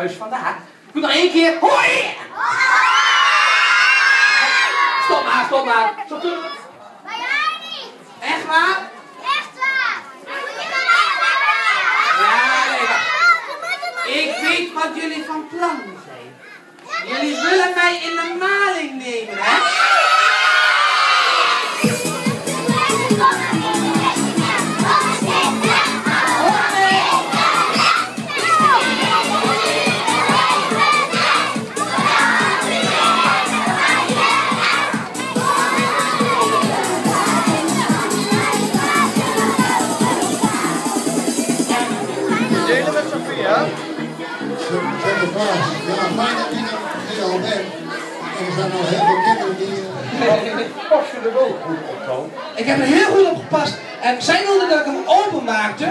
huis vandaag. Ik moet nog één keer. Hoi! Stop maar, stop maar. Zo kunnen we. Maar jij niet! Echt waar? Echt waar! Moet je Ja, nee. Ik weet wat jullie van plan zijn. Jullie willen met Sophia. Sinterklaas. Ja, fijn dat je er al bent. En er zijn nog heel veel kinderen die... Pas je er wel goed op? Ik heb er heel goed op gepast. En zij wilde dat ik hem openmaakte.